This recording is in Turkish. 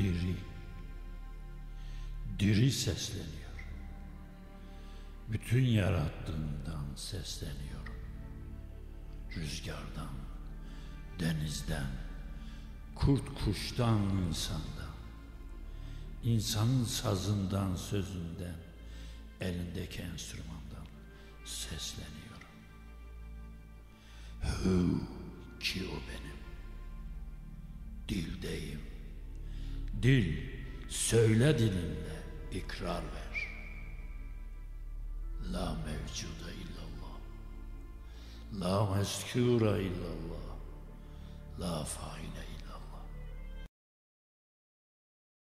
diri, diri sesleniyor. Bütün yarattığımdan sesleniyorum. Rüzgardan, denizden, kurt kuştan insandan, insanın sazından, sözünden, elindeki enstrümandan sesleniyorum. Hu ki o benim. Dildeyim. Dil, söyle dilinle ikrar ver. La mevcuda illallah. La meskura illallah. La faile